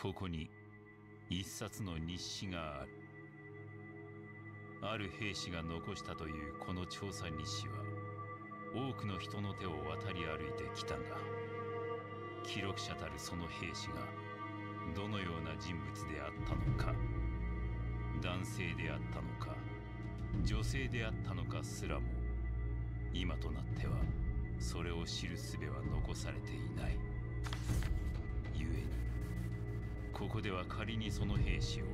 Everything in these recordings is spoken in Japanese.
ここに一冊の日誌がある。ある兵士が残したというこの調査日誌は多くの人の手を渡り歩いてきたが記録者たるその兵士がどのような人物であったのか男性であったのか女性であったのかすらも今となってはそれを知る術は残されていない。ここでは仮にその兵士を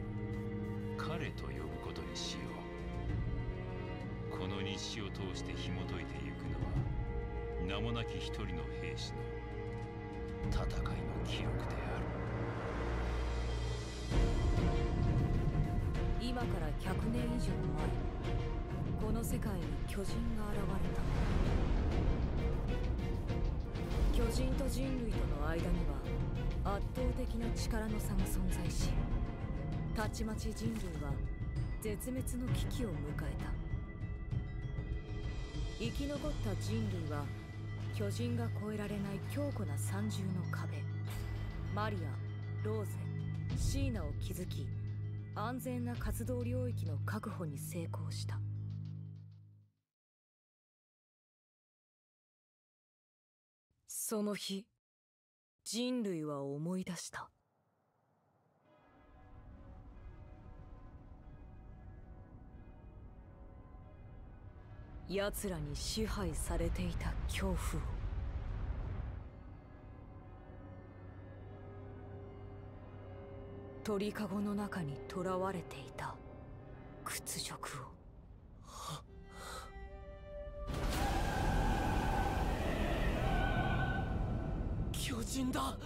彼と呼ぶことにしよう。この日誌を通して紐解いてゆくのは名もなき一人の兵士の戦いの記録である。今から100年以上前この世界に巨人が現れた。巨人と人類との間には圧倒的な力の差が存在したちまち人類は絶滅の危機を迎えた。生き残った人類は巨人が越えられない強固な三重の壁。マリアローゼシーナを築き安全な活動領域の確保に成功した。その日人類は思い出した。奴らに支配されていた恐怖を。鳥かごの中に囚われていた屈辱を。巨人だ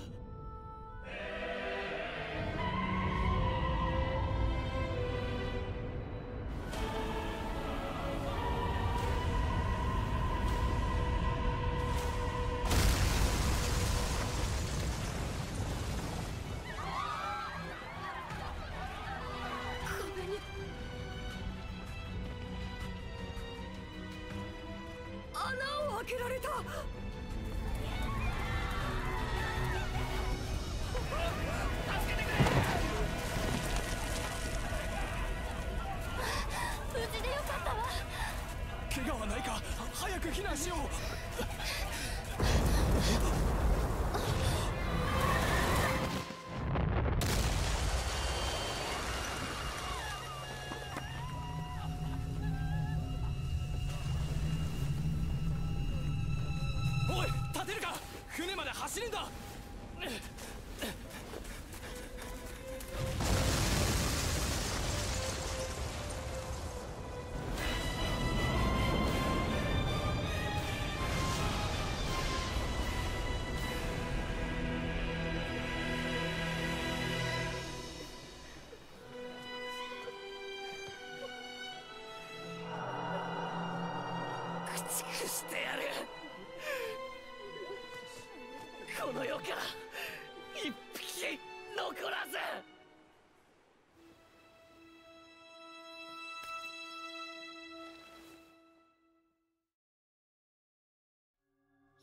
おい立てるか。船まで走るんだ。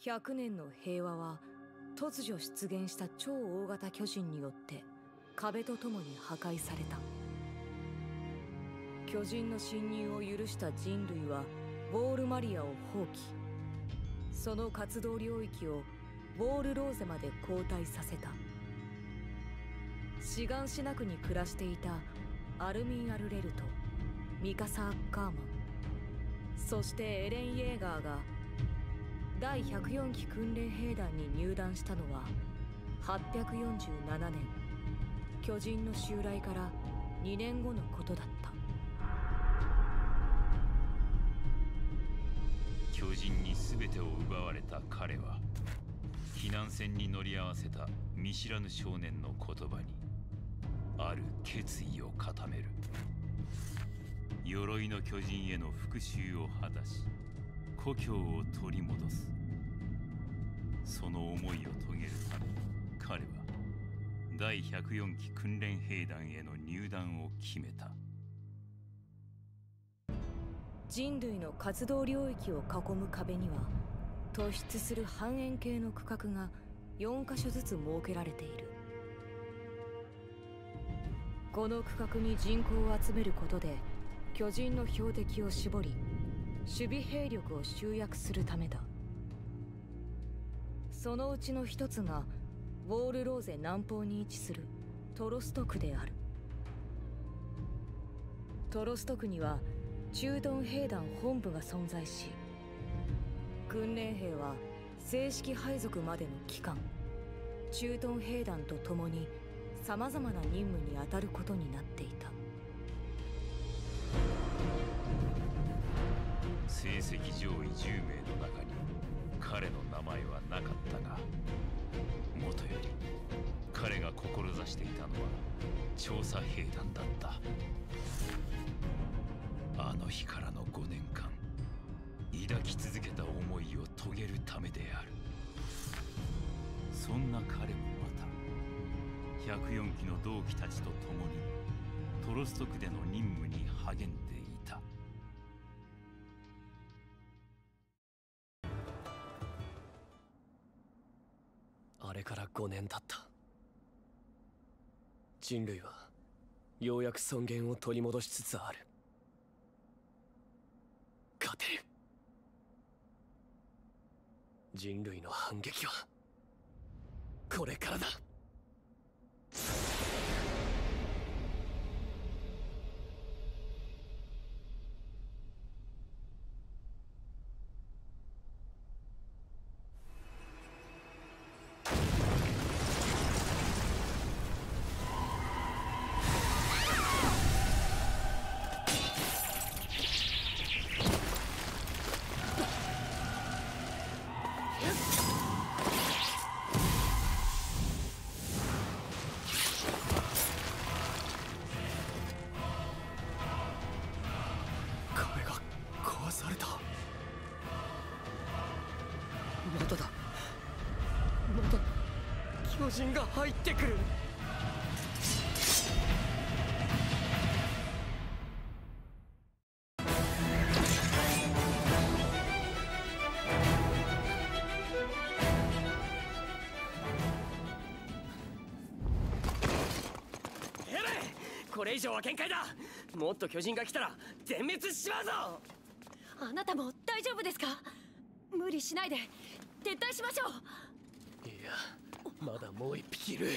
100年の平和は突如出現した超大型巨人によって壁とともに破壊された。巨人の侵入を許した人類はウォールマリアを放棄。その活動領域をウォールローゼまで後退させた。志願しなくに暮らしていたアルミン・アルレルとミカサ・アッカーマンそしてエレン・イェーガーが第104期訓練兵団に入団したのは847年。巨人の襲来から2年後のことだった。巨人に全てを奪われた彼は避難船に乗り合わせた見知らぬ少年の言葉にある決意を固める。鎧の巨人への復讐を果たし故郷を取り戻す。その思いを遂げるため彼は第104期訓練兵団への入団を決めた。人類の活動領域を囲む壁には突出する半円形の区画が4箇所ずつ設けられている。この区画に人口を集めることで巨人の標的を絞り守備兵力を集約するためだ。そのうちの一つがウォールローゼ南方に位置するトロスト区である。トロスト区には中東兵団本部が存在し訓練兵は正式配属までの期間駐屯兵団と共にさまざまな任務に当たることになっていた。成績上位10名の中に彼の名前はなかったがもとより彼が志していたのは調査兵団だった。あの日からの5年間抱き続けた思いを遂げるためである。そんな彼もまた104期の同期たちと共にトロスト区での任務に励んでれから5年経った。人類はようやく尊厳を取り戻しつつある。勝てる。人類の反撃はこれからだ。人が入ってくる。これ以上は限界だ。もっと巨人が来たら全滅しちまうぞ。あなたも大丈夫ですか？無理しないで。撤退しましょう。もう一匹いる。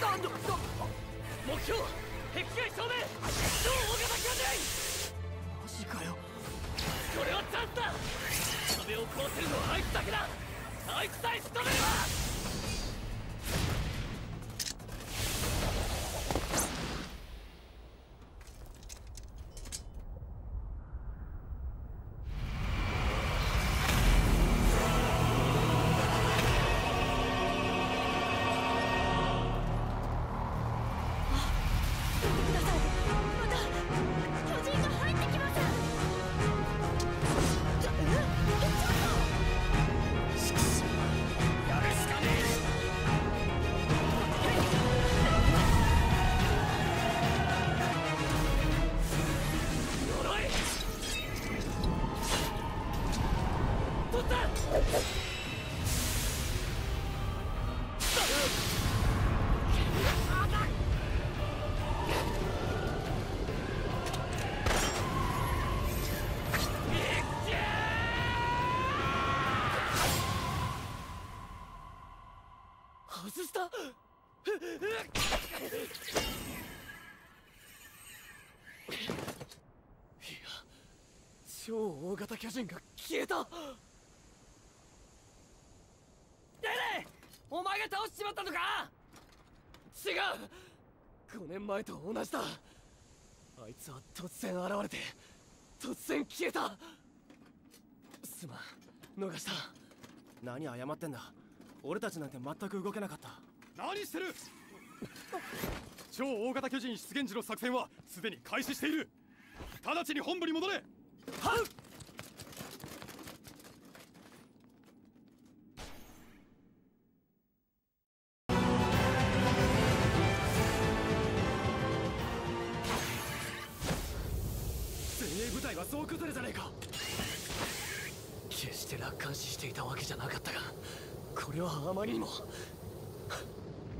なんだ目標壁外正面超大型巨人マジかよ。これはチャンスだ！壁を壊せるのはあいつだけだ！あいつさえ仕留めれば大型巨人が消えた。デレお前が倒しちまったのか。違う。5年前と同じだ。あいつは突然現れて突然消えた。すまん。逃した。何謝ってんだ。俺たちなんて全く動けなかった。何してる。超大型巨人出現時の作戦はすでに開始している。直ちに本部に戻れ。はうこれはあまりにも。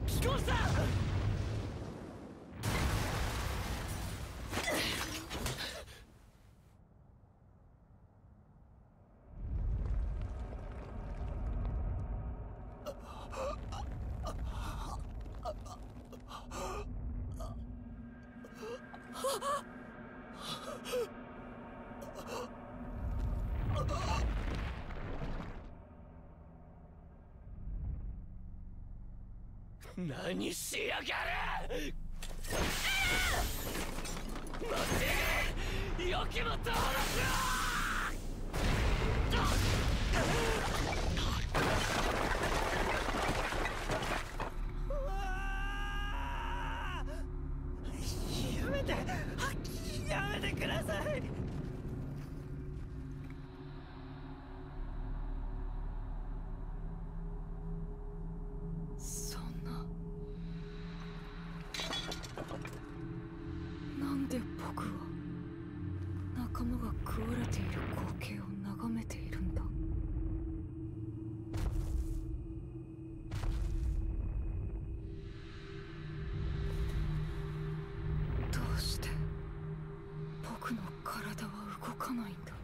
寄港した何しやがる！待ってよきもとやかないんだ。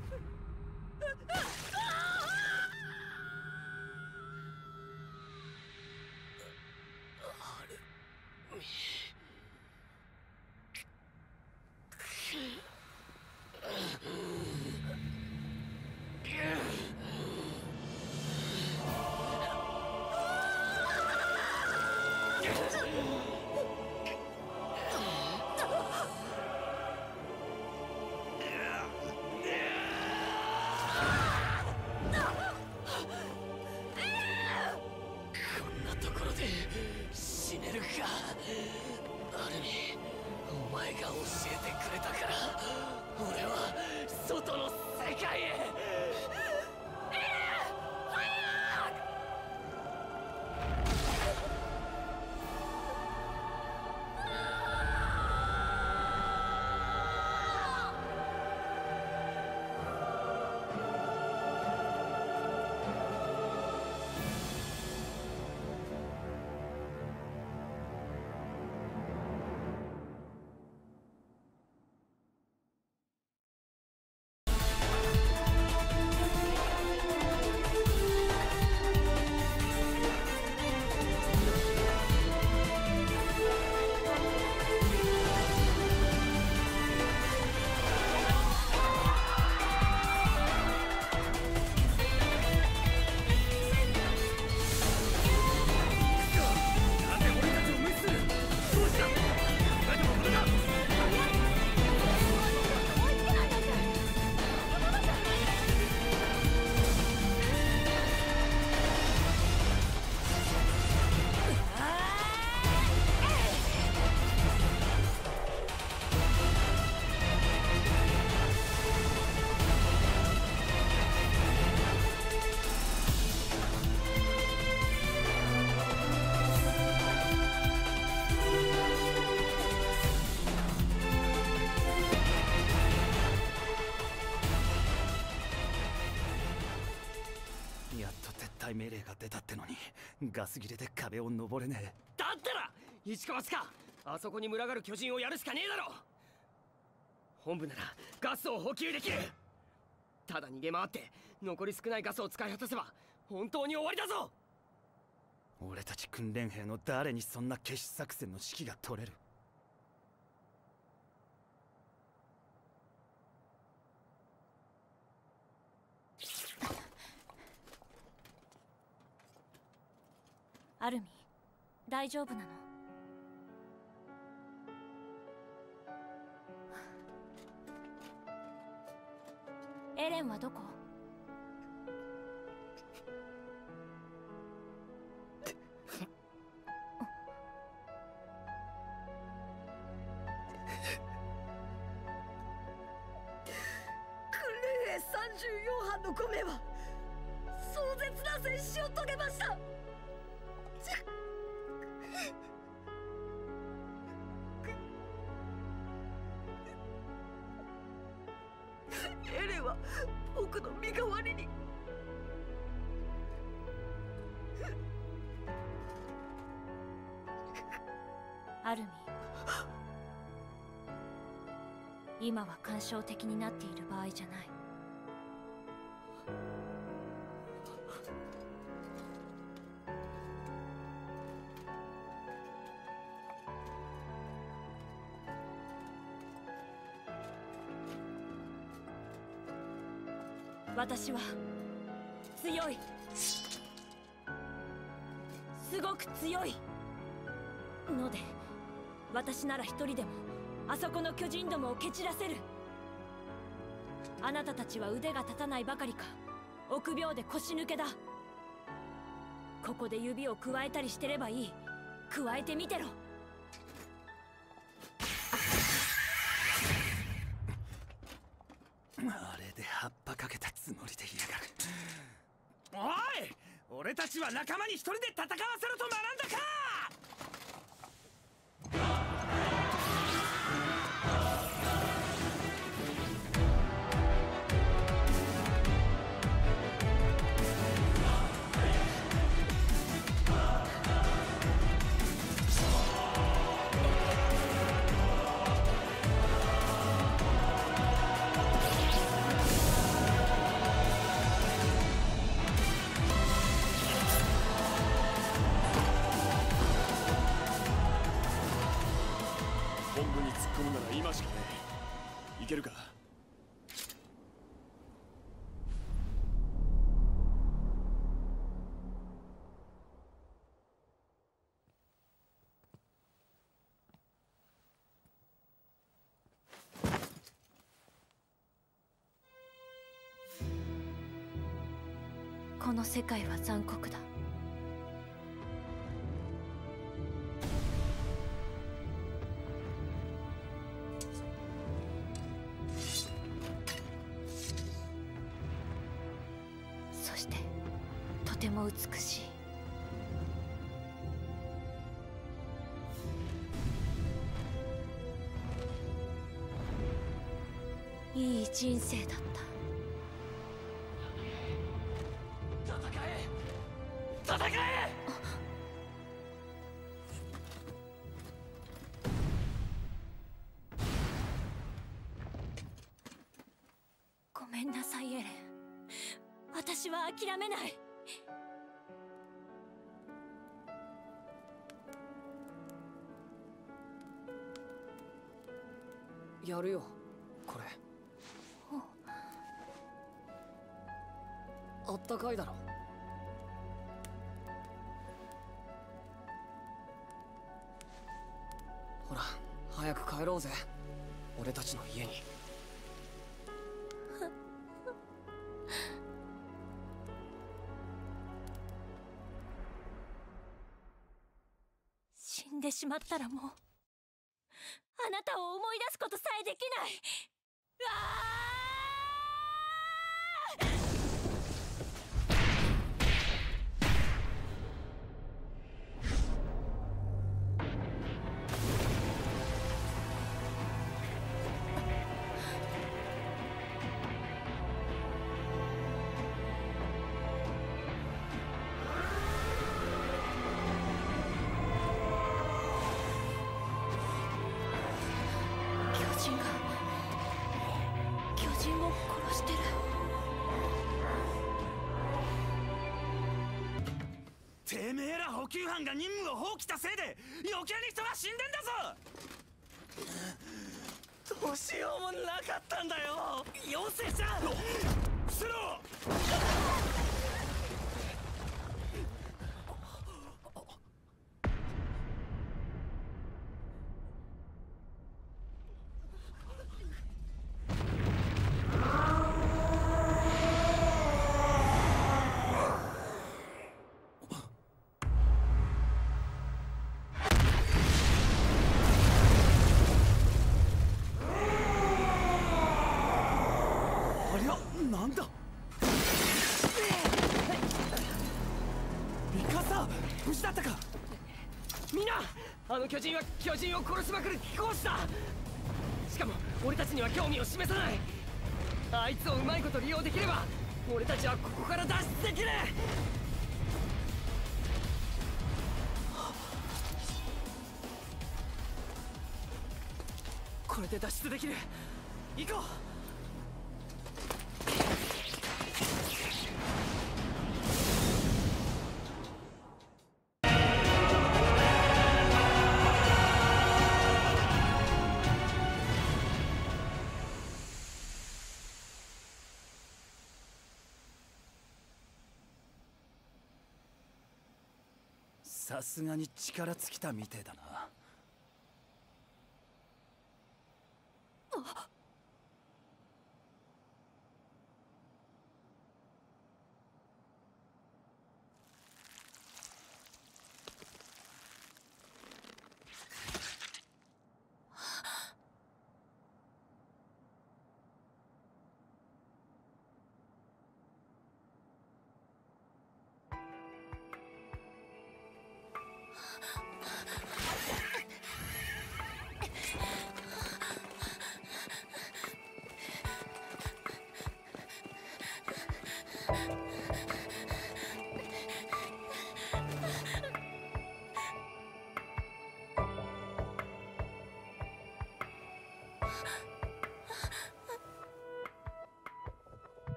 ガス切れで壁を登れねだったら市川かあそこに群がる巨人をやるしかねえだろ。本部ならガスを補給できる。ただ逃げ回って残り少ないガスを使い果たせば本当に終わりだぞ。え俺たち訓練兵の誰にそんな決死作戦の指揮が取れるアルミ大丈夫なの？エレンはどこ？兵34班の5名は壮絶な戦死を遂げました。ルミ今は感傷的になっている場合じゃない。私は私なら一人でもあそこの巨人どもを蹴散らせる。あなたたちは腕が立たないばかりか。臆病で腰抜けだ。ここで指をくわえたりしてればいい。くわえてみてろ。あれで葉っぱかけたつもりでいやがる。おい！俺たちは仲間に一人で戦わせろと学んだか！この世界は残酷だ。そしてとても美しい。いい人生だった。諦めない。やるよこれ。あったかいだろ。ほら早く帰ろうぜ。俺たちの家にしまったらもう。巨人は巨人を殺しまくる貴公子だ。しかも俺たちには興味を示さない。あいつをうまいこと利用できれば俺たちはここから脱出できる。これで脱出できる。行こう。さすがに力尽きたみてえだな。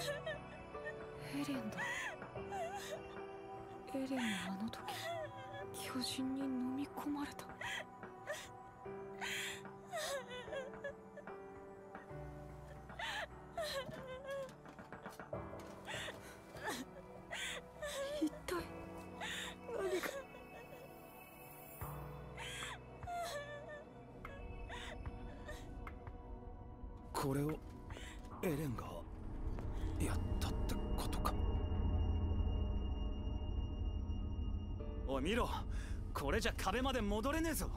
エレンだ。エレンはあの時巨人に飲み込まれた。一体何が？これをエレンが見ろ。これじゃ壁まで戻れねえぞ。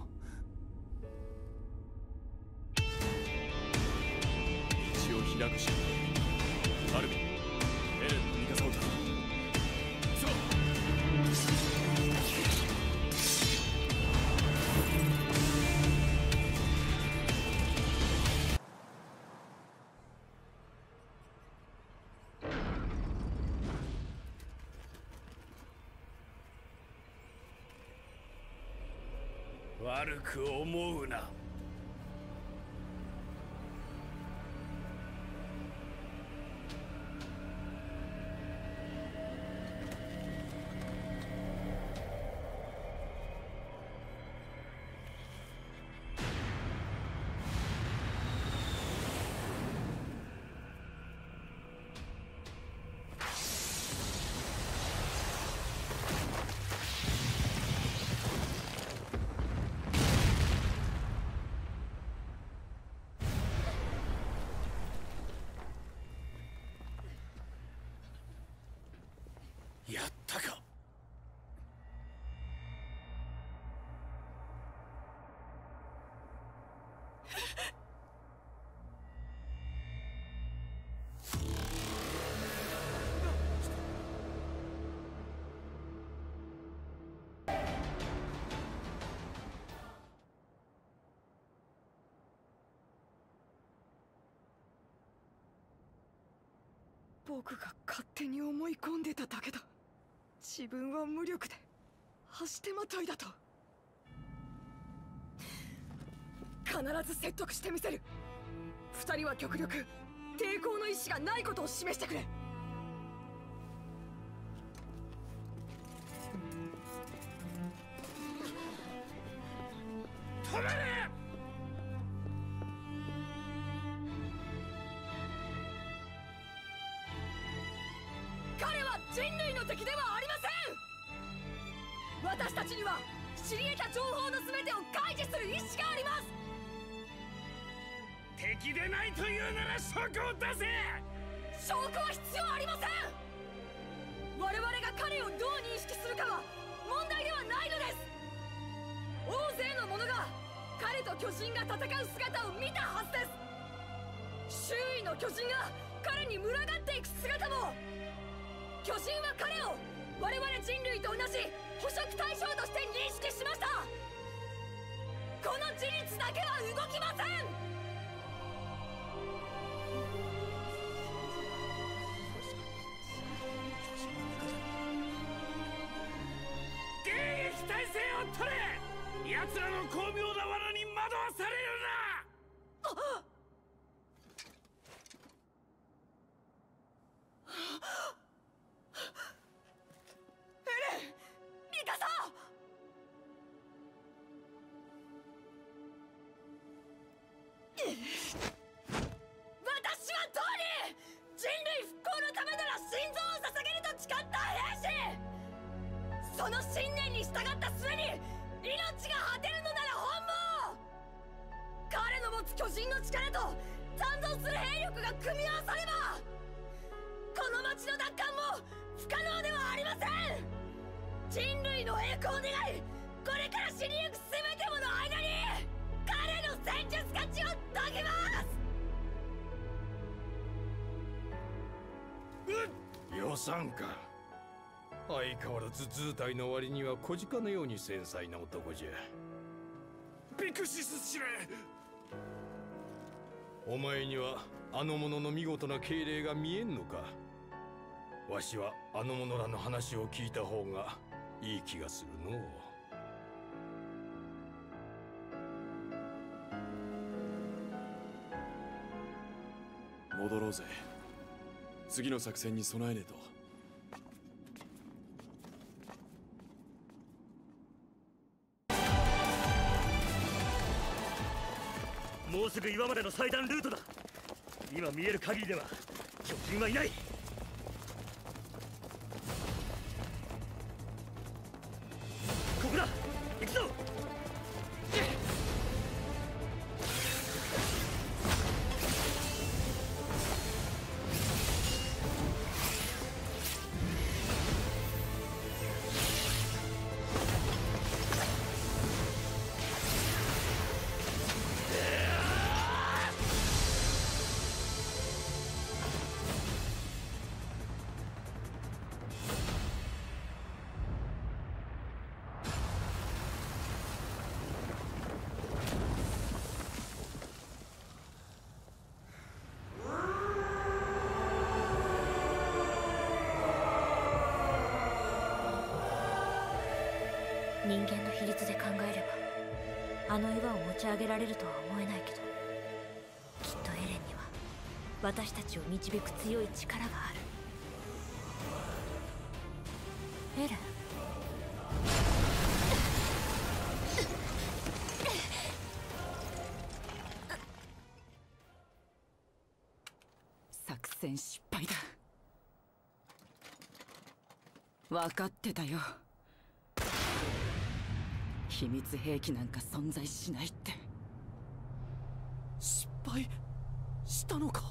僕が勝手に思い込んでただけだ。自分は無力で走ってまといだと。必ず説得してみせる。二人は極力抵抗の意志がないことを示してくれ。予算か。相変わらず図体の割には小鹿のように繊細な男じゃ。ビクシス司令お前にはあの者の見事な敬礼が見えんのか。わしはあの者らの話を聞いた方がいい気がするのう。戻ろうぜ。次の作戦に備えねえともうすぐ岩までの最短ルートだ。今見える限りでは巨人はいない。あの岩を持ち上げられるとは思えないけどきっとエレンには私たちを導く強い力がある。エレン。作戦失敗だ。分かってたよ。秘密兵器なんか存在しないって。失敗したのか？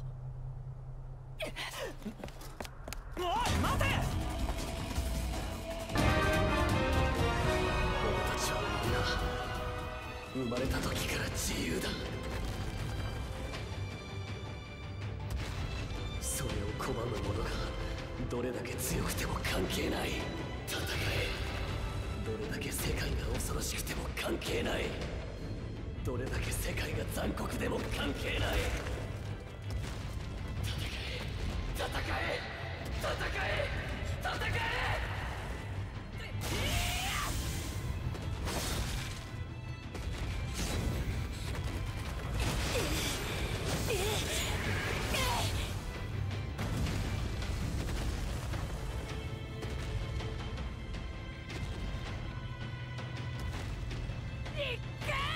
みん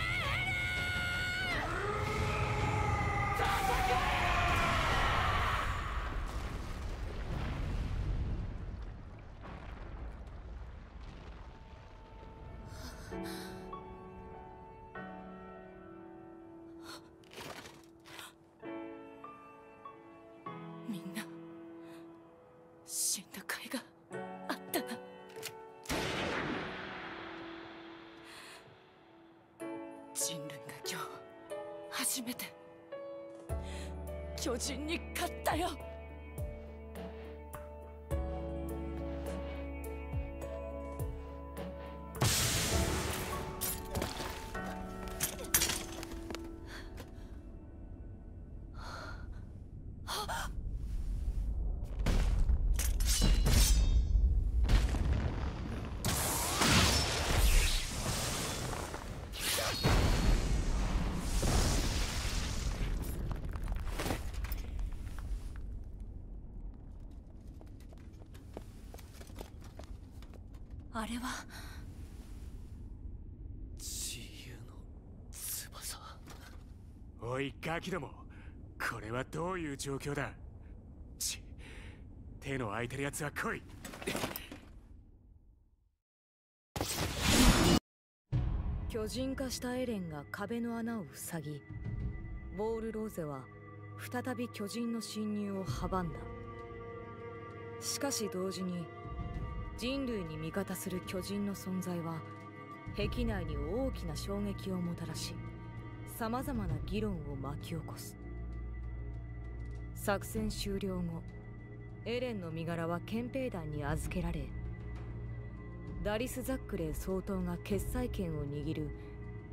初めて。巨巨人に勝ったよ。れは。自由の翼。おいガキども。これはどういう状況だ？ち手の空いてる奴は来い。巨人化したエレンが壁の穴を塞ぎボール・ローゼは再び巨人の侵入を阻んだ。しかし同時に人類に味方する巨人の存在は壁内に大きな衝撃をもたらし様々な議論を巻き起こす。作戦終了後エレンの身柄は憲兵団に預けられダリス・ザックレー総統が決裁権を握る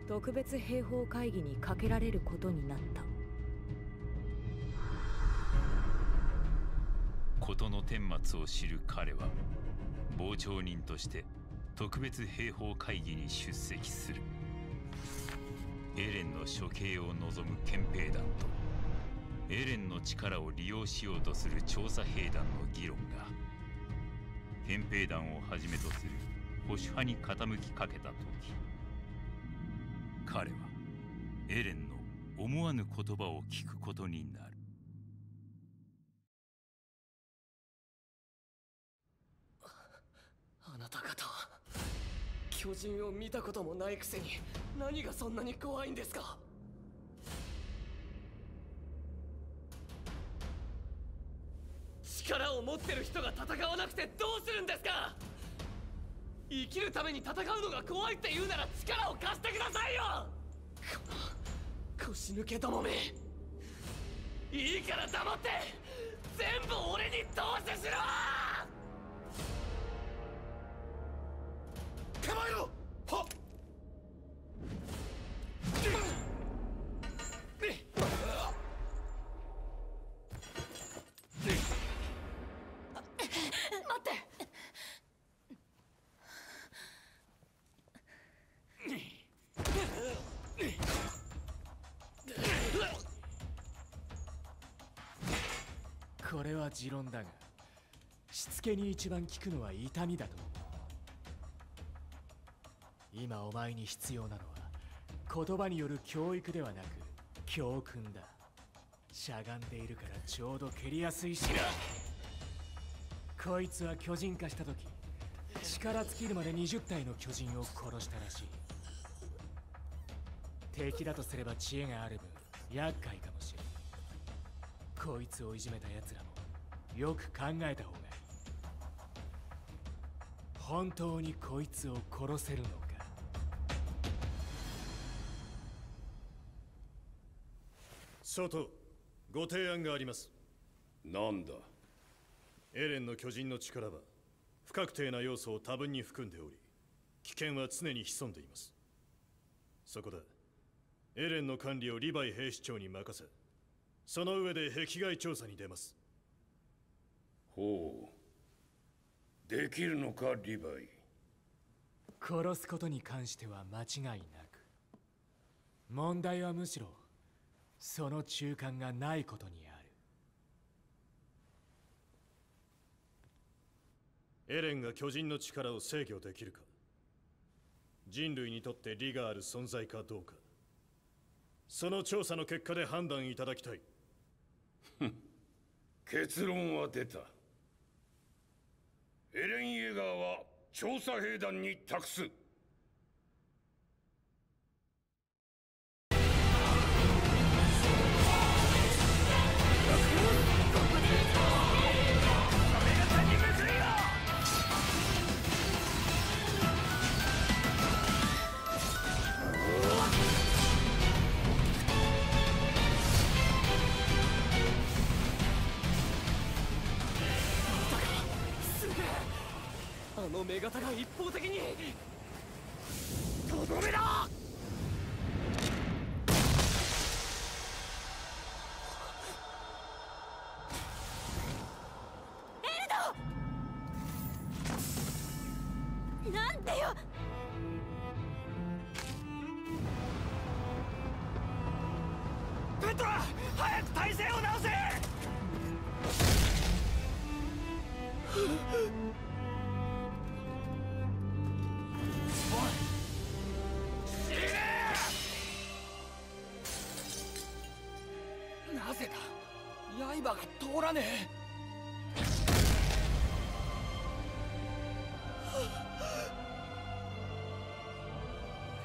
特別兵法会議にかけられることになった。事の顛末を知る彼は傍聴人として特別兵法会議に出席する。エレンの処刑を望む憲兵団とエレンの力を利用しようとする調査兵団の議論が憲兵団をはじめとする保守派に傾きかけた時彼はエレンの思わぬ言葉を聞くことになる。方巨人を見たこともないくせに何がそんなに怖いんですか？力を持ってる人が戦わなくてどうするんですか？生きるために戦うのが怖いって言うなら力を貸してくださいよ！この腰抜けどもめ。いいから黙って全部俺に投資しろ構えろ。は。っ待って。これは持論だがしつけに一番効くのは痛みだと思う今お前に必要なのは言葉による教育ではなく教訓だ。しゃがんでいるからちょうど蹴りやすいし。な。こいつは巨人化した時力尽きるまで20体の巨人を殺したらしい。敵だとすれば知恵がある分厄介かもしれん。こいつをいじめた奴らもよく考えた方がいい。本当にこいつを殺せるのか？外ご提案があります。なんだ？エレンの巨人の力は不確定な要素を多分に含んでおり危険は常に潜んでいます。そこでエレンの管理をリヴァイ兵士長に任せその上で壁外調査に出ます。ほう。できるのかリヴァイ？殺すことに関しては間違いなく。問題はむしろその中間がないことにある。エレンが巨人の力を制御できるか。人類にとって利がある存在かどうか。その調査の結果で判断いただきたい。結論は出た。エレン・イェガーは調査兵団に託すの目型が一方的に。とどめだ！エルド！なんてよ！が通らねえ。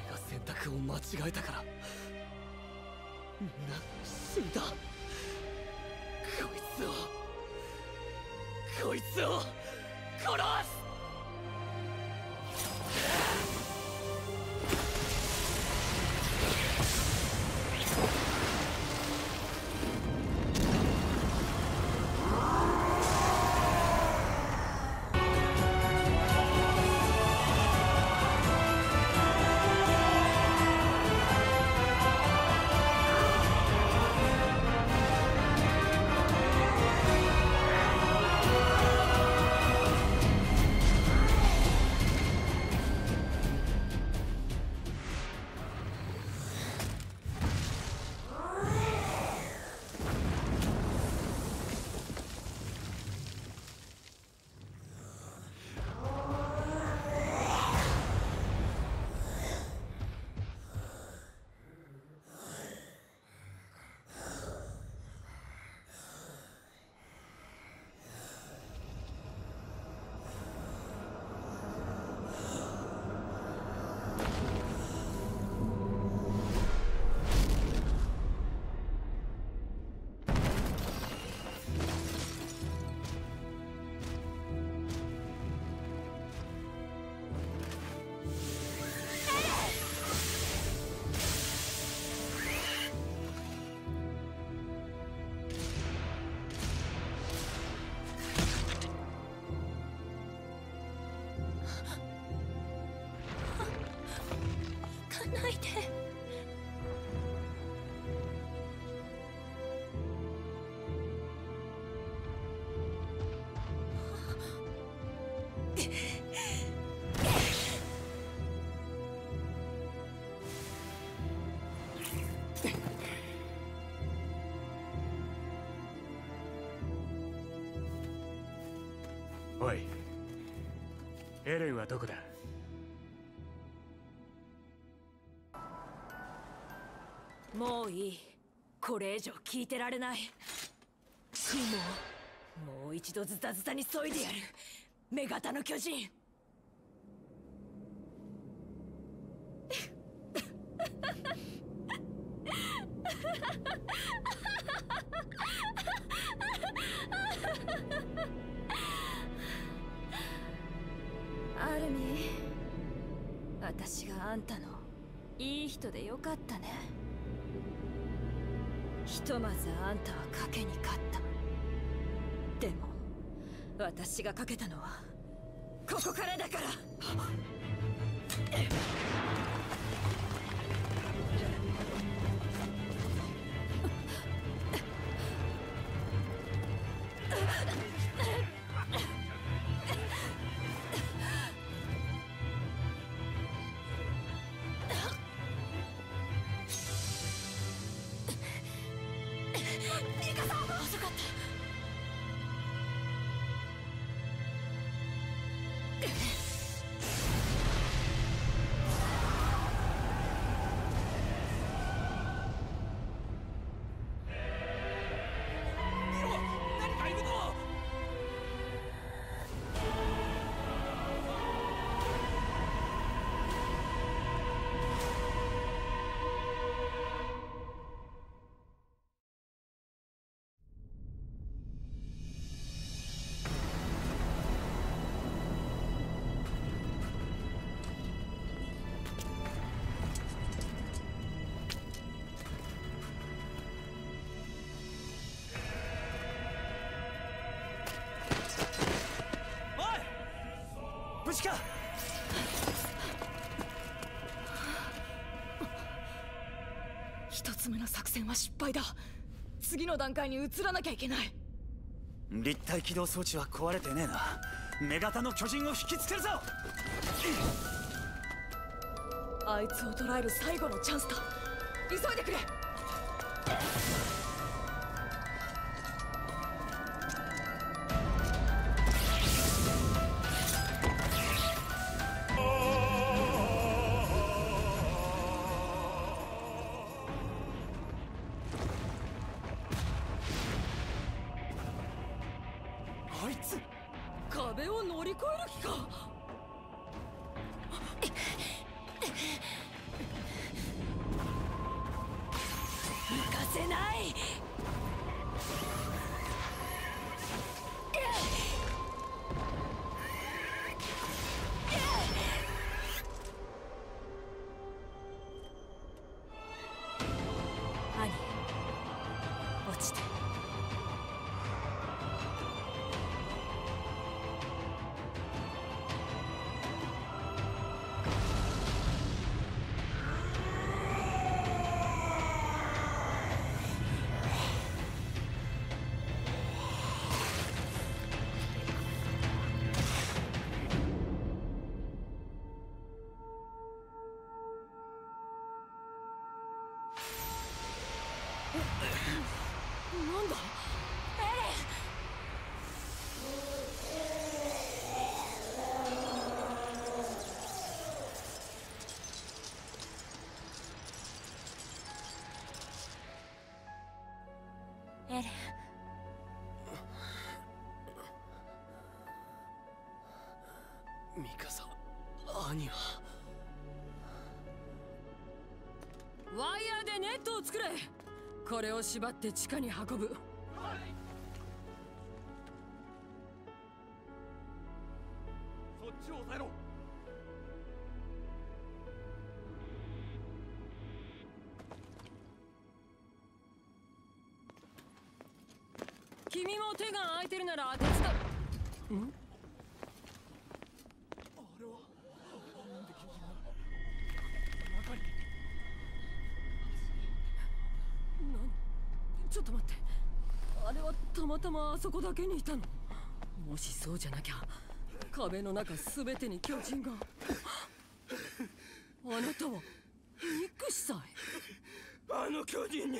俺が選択を間違えたから。ないで。おいエレンはどこだ？これ以上聞いてられない。クモ。もう一度ズタズタに削いでやる。女型の巨人。アルミ私があんたのいい人でよかったね。とまずあんたは賭けに勝った。でも私がかけたのはここからだから。戦は失敗だ。次の段階に移らなきゃいけない。立体起動装置は壊れてねえな。女型の巨人を引きつけるぞ！あいつを捕らえる最後のチャンスだ。急いでくれ兄は。ワイヤーでネットを作れ。これを縛って地下に運ぶ。またまあそこだけにいたの。もしそうじゃなきゃ壁の中全てに巨人が。あなたは憎しさえあの巨人に。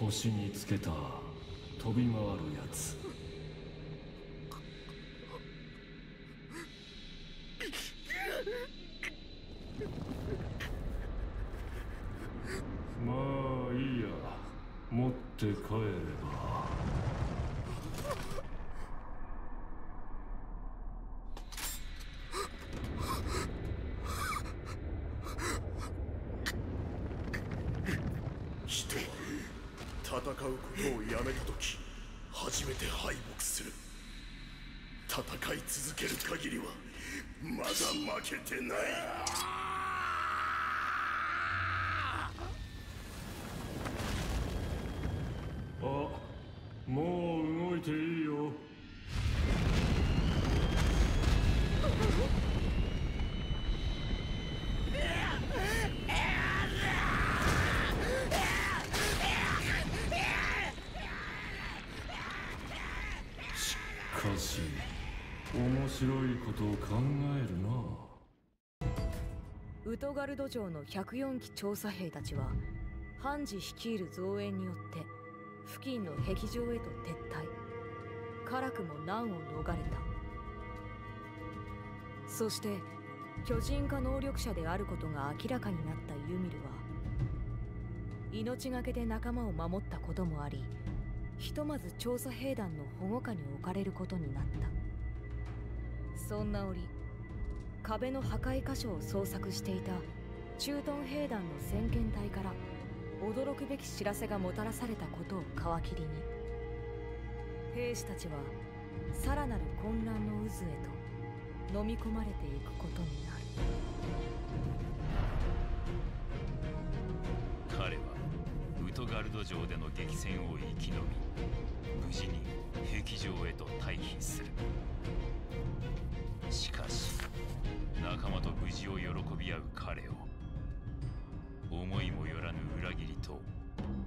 腰につけた飛び回るやつ。ガルド城の104機調査兵たちはハンジ率いる増援によって付近の壁上へと撤退。辛くも難を逃れた。そして巨人化能力者であることが明らかになったユミルは命がけで仲間を守ったこともありひとまず調査兵団の保護下に置かれることになった。そんな折壁の破壊箇所を捜索していた駐屯兵団の先遣隊から驚くべき知らせがもたらされたことを皮切りに。兵士たちはさらなる混乱の渦へと飲み込まれていくことになる。彼はウトガルド城での激戦を生き延び無事に壁上へと退避する。しかし仲間と無事を喜び合う彼を。思いもよらぬ裏切りと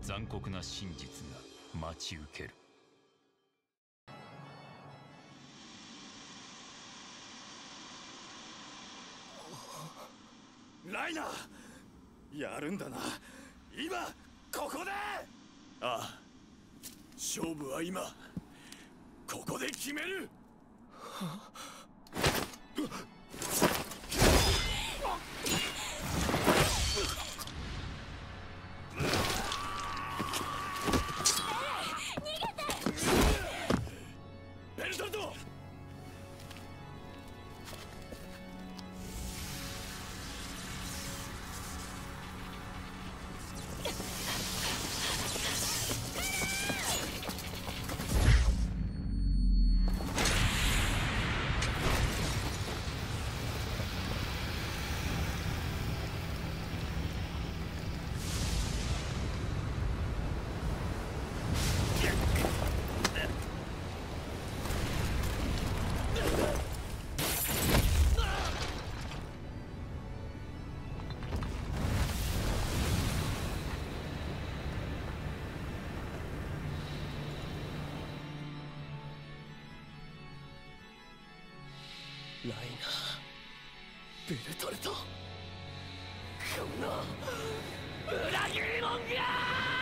残酷な真実が待ち受ける。ライナーやるんだな。今ここで！ああ勝負は今ここで決める。ベライナーベルトルト。この裏切り者が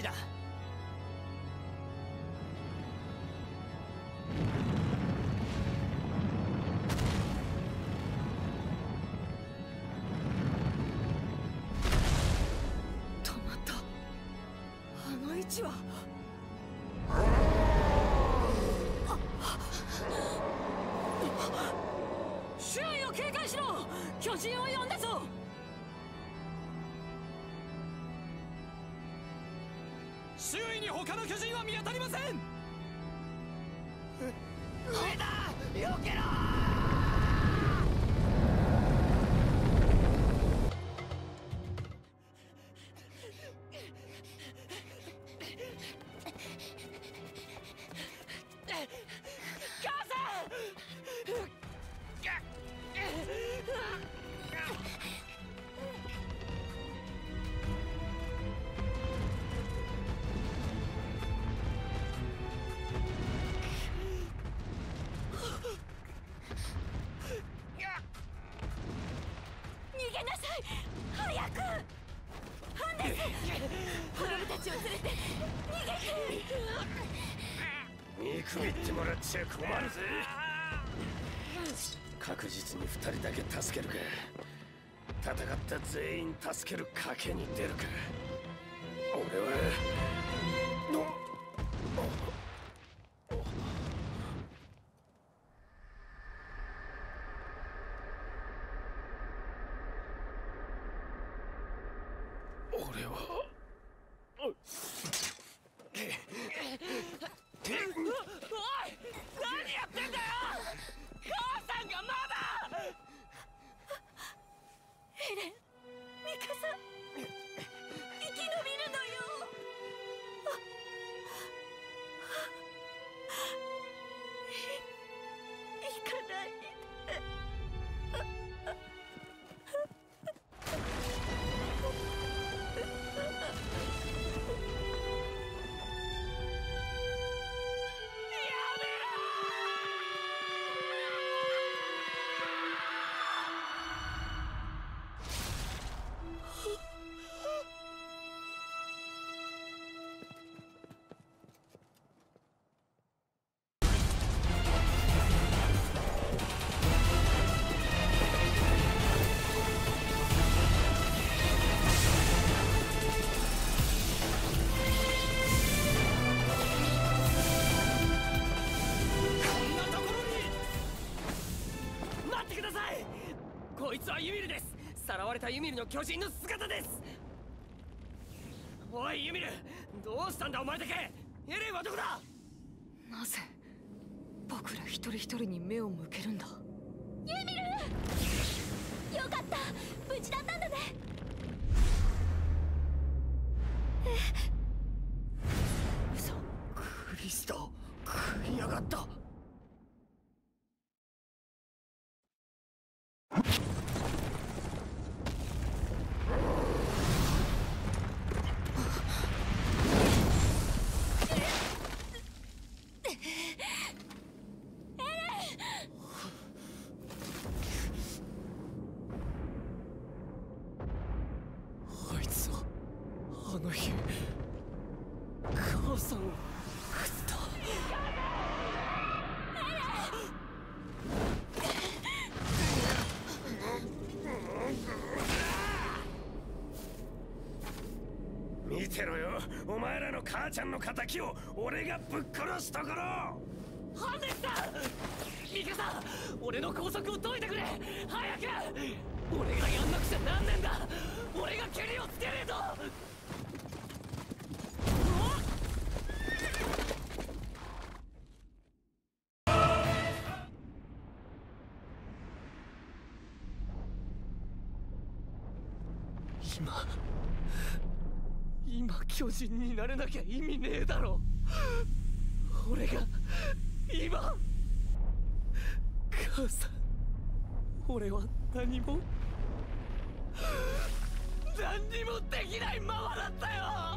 だ。止まった。あの位置は。周囲に他の巨人は見当たりません。上だ！避けろ！ちを連れて逃げ見く。びってもらっちゃ困るぜ。確実に2人だけ助けるか。戦った全員助ける賭けに出るか。俺はわれたユミルの巨人の姿です。おいユミルどうしたんだお前だけ。エレンはどこだ？なぜ僕ら一人一人に目を向けるんだ？ユミルよかった。無事だったんだね。嘘。クリスト食いやがったあいつはあの日母さんを食った見てろよお前らの母ちゃんの敵を俺がぶっ殺すところハンネスさんミカさん俺の拘束を解いてくれ早く俺がやんなくちゃなんねんだ俺がケリをつけねえぞになれなきゃ意味ねえだろ。俺が今母さん俺は何も何にもできないままだったよ。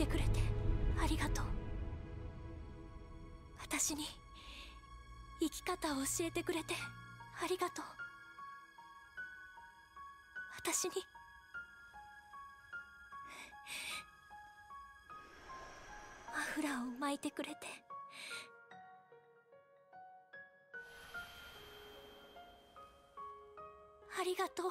てくれてありがとう。私に生き方を教えてくれてありがとう。私に。マフラーを巻いてくれて。ありがとう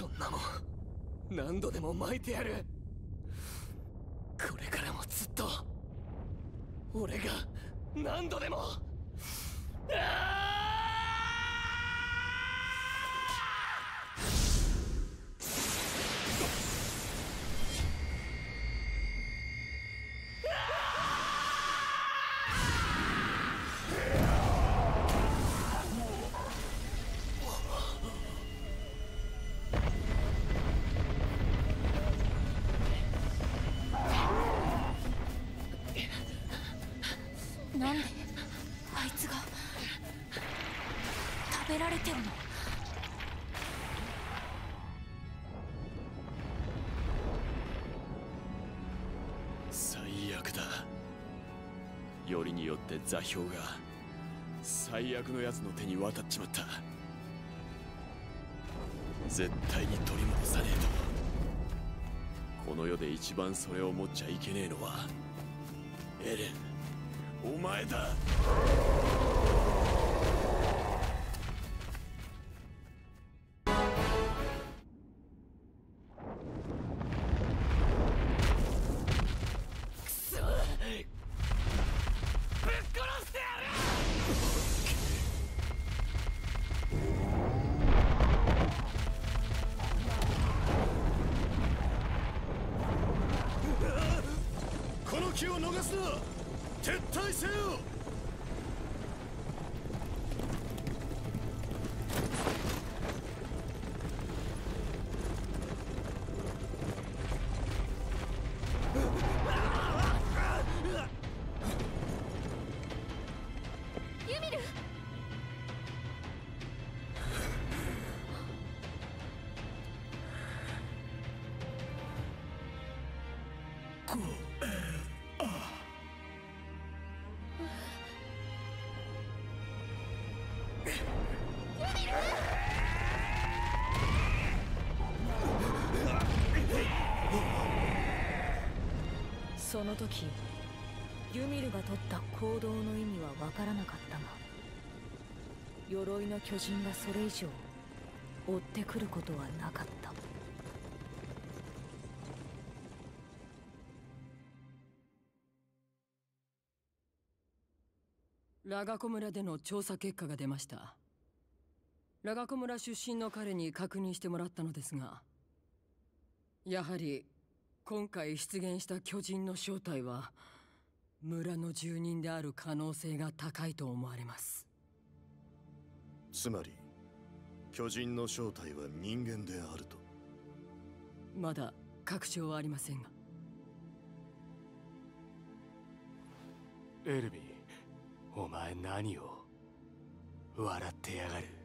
そんなもん何度でも巻いてやる。これからもずっと俺が何度でも。れ座標が最悪のやつの手に渡っちまった。絶対に取り戻さねえと。この世で一番それを持っちゃいけねえのはエレン。お前だ。その時ユミルが取った行動の意味は分からなかったが鎧の巨人がそれ以上追ってくることはなかった。ラガコ村での調査結果が出ました。ラガコ村出身の彼に確認してもらったのですがやはり今回出現した巨人の正体は村の住人である可能性が高いと思われます。つまり巨人の正体は人間であると。まだ確証はありませんが。エルビーお前何を笑ってやがる？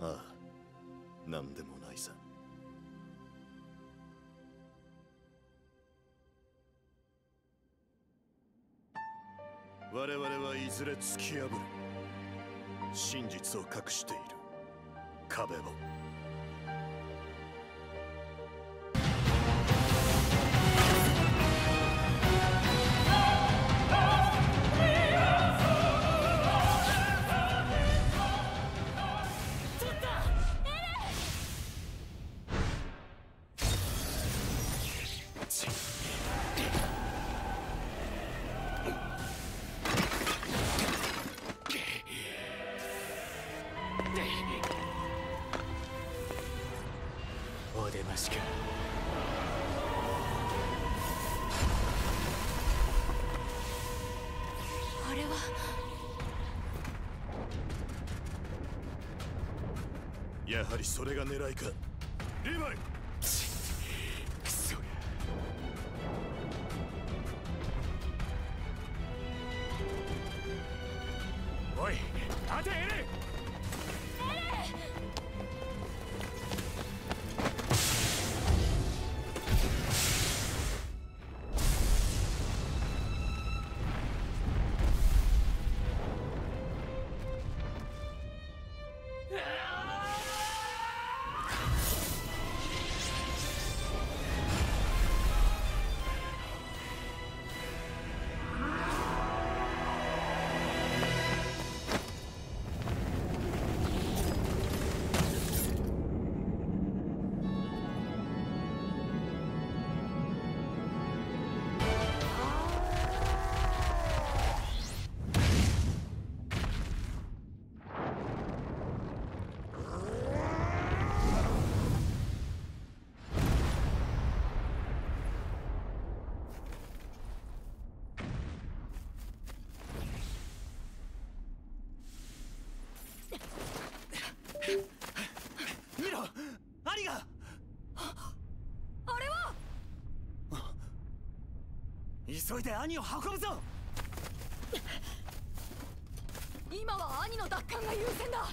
ああ何でもないさ。我々はいずれ突き破る。真実を隠している。壁を。はりそれが狙いか？急いで兄を運ぶぞ。今は兄の奪還が優先だ。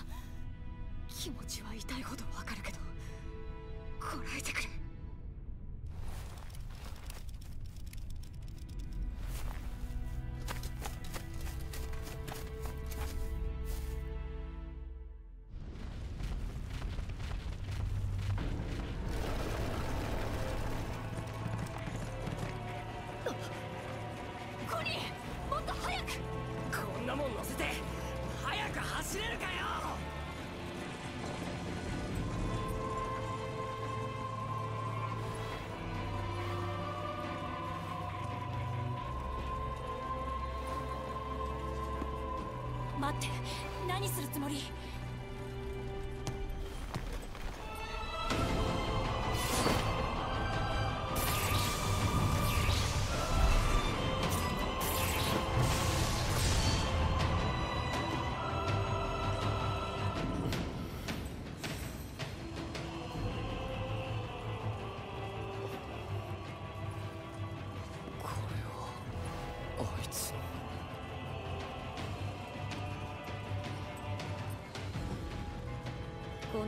気持ちは痛いほどわかるけどこらえてくれ。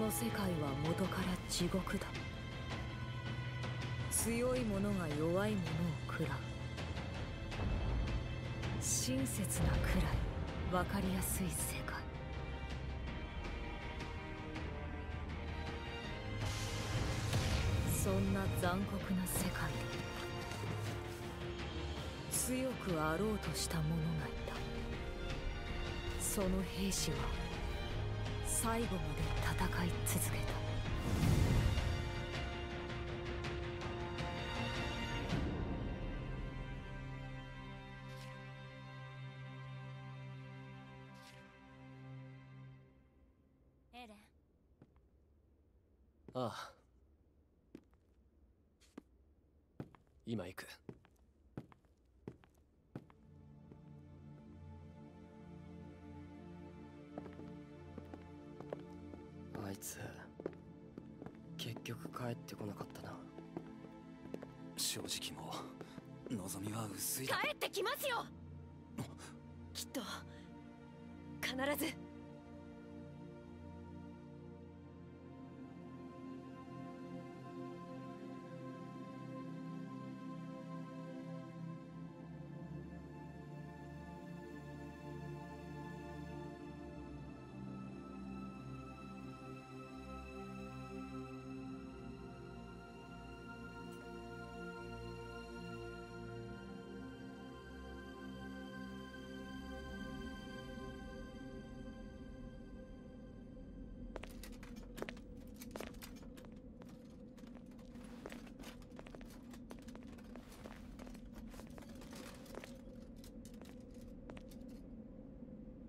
世界は元から地獄だ。強い者が弱い者を食らう。親切なくらい分かりやすい世界。そんな残酷な世界で強くあろうとした者がいた。その兵士は最後まで戦い続けた。エレン。ああ。今行く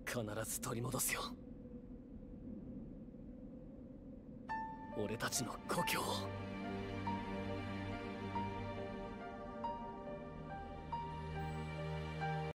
必ず取り戻すよ。俺たちの故郷を。